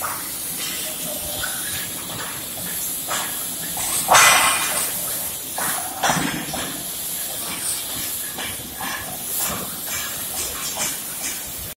Bye.